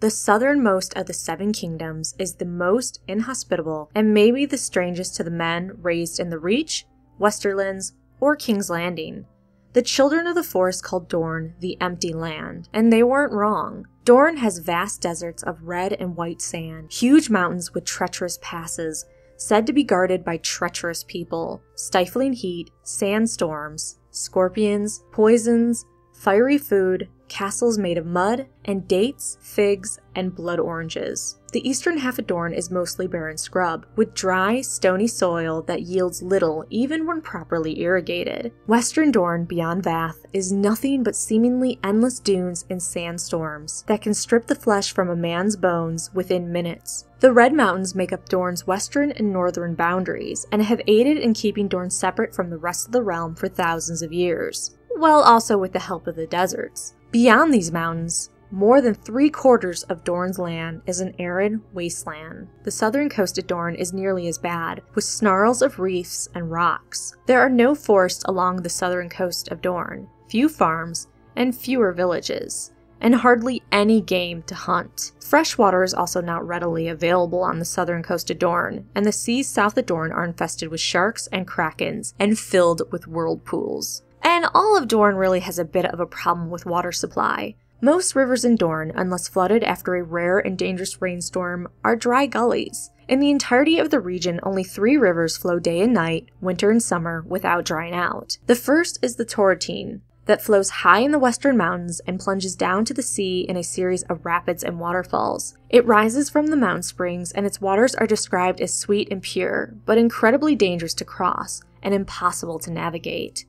The southernmost of the seven kingdoms is the most inhospitable and maybe the strangest to the men raised in the Reach, Westerlands, or King's Landing. The children of the forest called Dorne the Empty Land, and they weren't wrong. Dorne has vast deserts of red and white sand, huge mountains with treacherous passes, said to be guarded by treacherous people, stifling heat, sandstorms, scorpions, poisons, fiery food, castles made of mud, and dates, figs, and blood oranges. The eastern half of Dorne is mostly barren scrub, with dry, stony soil that yields little even when properly irrigated. Western Dorne, beyond Vaith, is nothing but seemingly endless dunes and sandstorms that can strip the flesh from a man's bones within minutes. The Red Mountains make up Dorne's western and northern boundaries and have aided in keeping Dorne separate from the rest of the realm for thousands of years well, also with the help of the deserts. Beyond these mountains, more than three quarters of Dorne's land is an arid wasteland. The southern coast of Dorne is nearly as bad, with snarls of reefs and rocks. There are no forests along the southern coast of Dorne, few farms, and fewer villages, and hardly any game to hunt. Fresh water is also not readily available on the southern coast of Dorne, and the seas south of Dorne are infested with sharks and krakens and filled with whirlpools. And all of Dorne really has a bit of a problem with water supply. Most rivers in Dorne, unless flooded after a rare and dangerous rainstorm, are dry gullies. In the entirety of the region, only three rivers flow day and night, winter and summer, without drying out. The first is the Torentine, that flows high in the western mountains and plunges down to the sea in a series of rapids and waterfalls. It rises from the mountain springs, and its waters are described as sweet and pure, but incredibly dangerous to cross and impossible to navigate.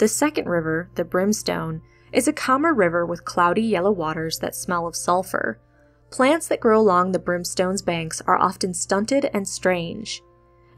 The second river, the Brimstone, is a calmer river with cloudy yellow waters that smell of sulfur. Plants that grow along the Brimstone's banks are often stunted and strange.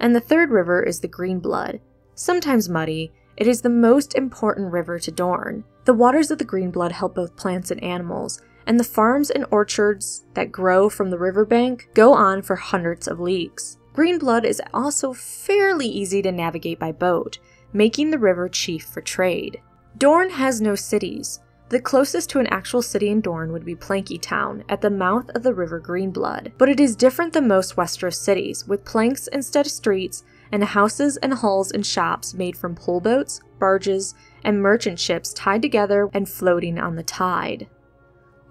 And the third river is the Greenblood. Sometimes muddy, it is the most important river to Dorne. The waters of the Greenblood help both plants and animals, and the farms and orchards that grow from the riverbank go on for hundreds of leagues. Greenblood is also fairly easy to navigate by boat, making the river chief for trade. Dorne has no cities. The closest to an actual city in Dorne would be Planky Town, at the mouth of the river Greenblood. But it is different than most Westeros cities, with planks instead of streets, and houses and halls and shops made from pole boats, barges, and merchant ships tied together and floating on the tide.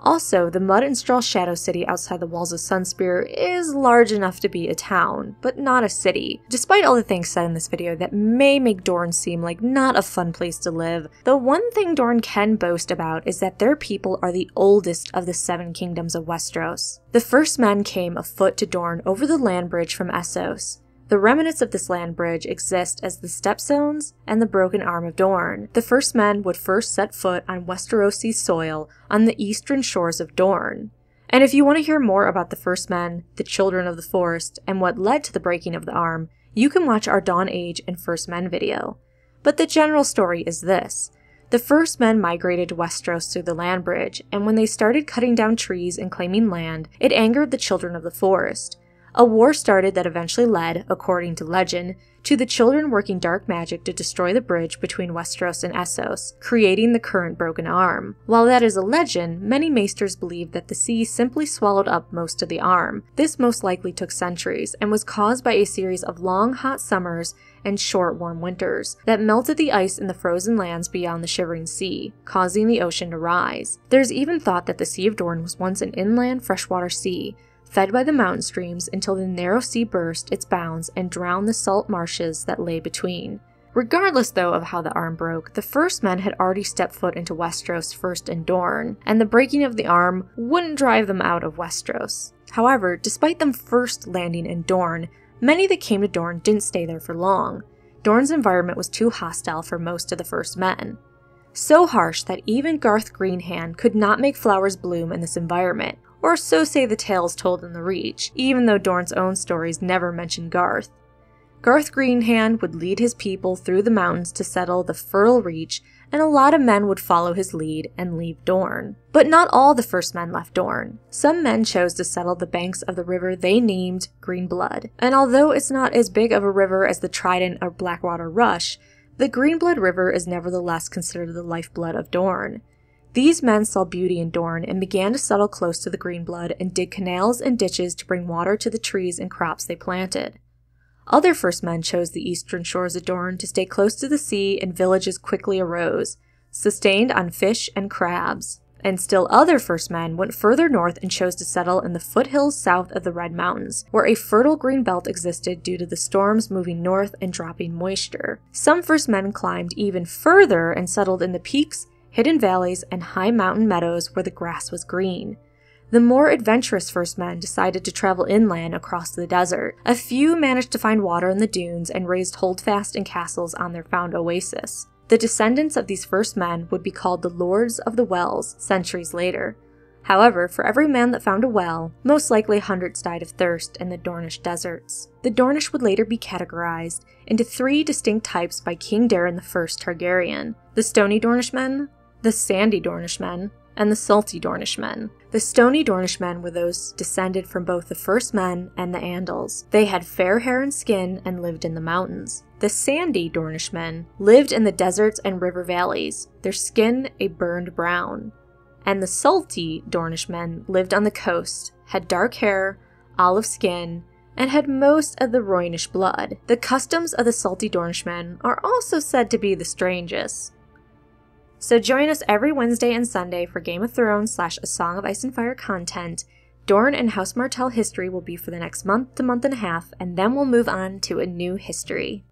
Also, the mud and straw shadow city outside the walls of Sunspear is large enough to be a town, but not a city. Despite all the things said in this video that may make Dorne seem like not a fun place to live, the one thing Dorne can boast about is that their people are the oldest of the seven kingdoms of Westeros. The first men came afoot to Dorne over the land bridge from Essos, the remnants of this land bridge exist as the stepstones and the broken arm of Dorne. The first men would first set foot on Westerosi soil on the eastern shores of Dorne. And if you want to hear more about the first men, the children of the forest, and what led to the breaking of the arm, you can watch our Dawn Age and First Men video. But the general story is this. The first men migrated to Westeros through the land bridge, and when they started cutting down trees and claiming land, it angered the children of the forest. A war started that eventually led, according to legend, to the children working dark magic to destroy the bridge between Westeros and Essos, creating the current broken arm. While that is a legend, many maesters believe that the sea simply swallowed up most of the arm. This most likely took centuries and was caused by a series of long hot summers and short warm winters that melted the ice in the frozen lands beyond the Shivering Sea, causing the ocean to rise. There's even thought that the Sea of Dorne was once an inland freshwater sea, fed by the mountain streams until the narrow sea burst its bounds and drowned the salt marshes that lay between. Regardless, though, of how the arm broke, the first men had already stepped foot into Westeros first in Dorne, and the breaking of the arm wouldn't drive them out of Westeros. However, despite them first landing in Dorne, many that came to Dorne didn't stay there for long. Dorne's environment was too hostile for most of the first men. So harsh that even Garth Greenhand could not make flowers bloom in this environment, or so say the tales told in the Reach, even though Dorne's own stories never mention Garth. Garth Greenhand would lead his people through the mountains to settle the fertile Reach, and a lot of men would follow his lead and leave Dorne. But not all the first men left Dorne. Some men chose to settle the banks of the river they named Greenblood, and although it's not as big of a river as the Trident or Blackwater Rush, the Greenblood River is nevertheless considered the lifeblood of Dorne. These men saw beauty in Dorne and began to settle close to the Greenblood and dig canals and ditches to bring water to the trees and crops they planted. Other first men chose the eastern shores of Dorne to stay close to the sea, and villages quickly arose, sustained on fish and crabs. And still other first men went further north and chose to settle in the foothills south of the Red Mountains, where a fertile green belt existed due to the storms moving north and dropping moisture. Some first men climbed even further and settled in the peaks, hidden valleys, and high mountain meadows where the grass was green. The more adventurous first men decided to travel inland across the desert. A few managed to find water in the dunes and raised holdfast and castles on their found oasis. The descendants of these first men would be called the Lords of the Wells centuries later. However, for every man that found a well, most likely hundreds died of thirst in the Dornish deserts. The Dornish would later be categorized into three distinct types by King Daeron I Targaryen the Stony Dornishmen, the Sandy Dornishmen, and the Salty Dornishmen. The Stony Dornishmen were those descended from both the first men and the Andals. They had fair hair and skin and lived in the mountains. The Sandy Dornishmen lived in the deserts and river valleys, their skin a burned brown. And the Salty Dornishmen lived on the coast, had dark hair, olive skin, and had most of the Rhoynish blood. The customs of the Salty Dornishmen are also said to be the strangest. So join us every Wednesday and Sunday for Game of Thrones slash A Song of Ice and Fire content. Dorne and House Martell history will be for the next month to month and a half, and then we'll move on to a new history.